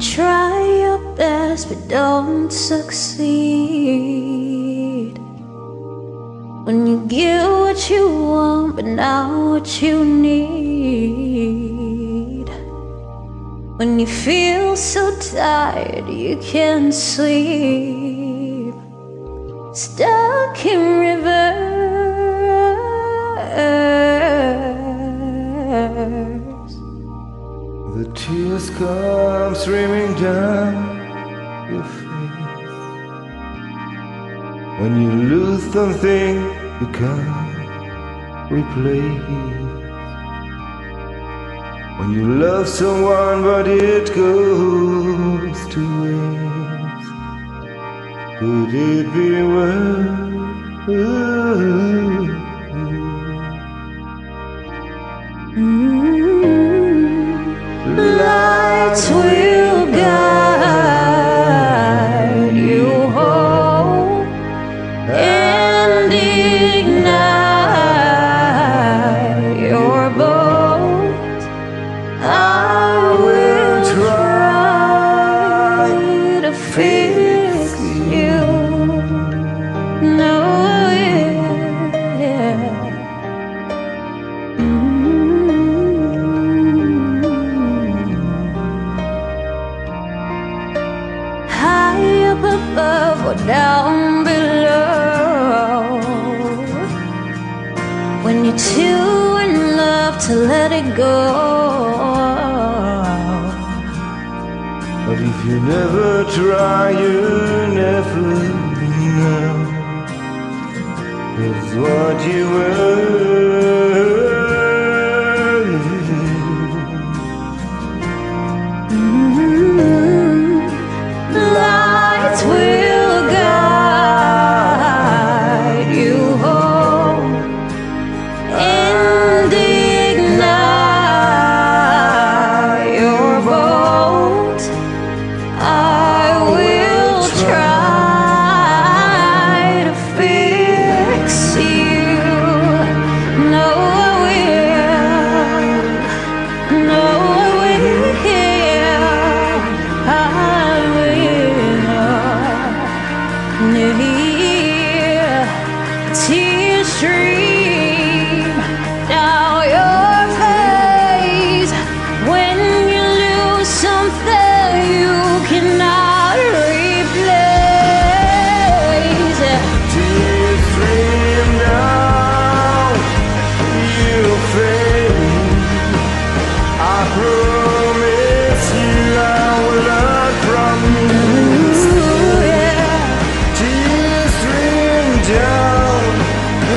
Try your best, but don't succeed. When you get what you want, but not what you need. When you feel so tired, you can't sleep. Stuck in reverse. Streaming down your face. When you lose something you can't replace. When you love someone but it goes to waste. Could it be worse? Mm-hmm. Lights will fix you. No, yeah. Mm-hmm. High up above or down below. When you're too in love to let it go. If you never try, you never know. It's what you were. Lights will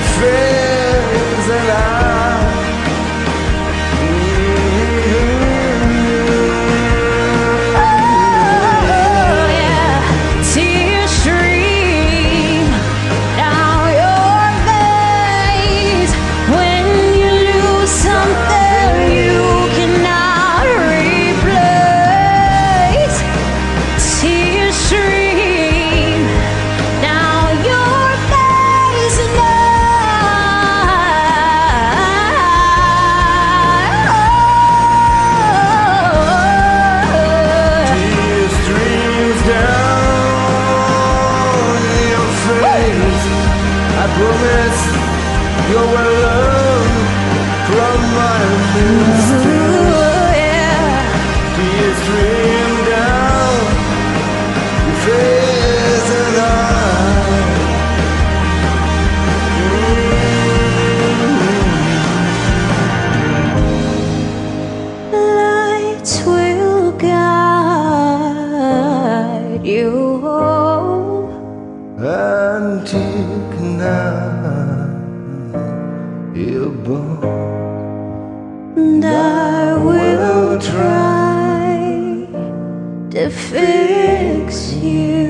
your promise you will learn from my mistakes. Now, you're born. and I will try to fix you.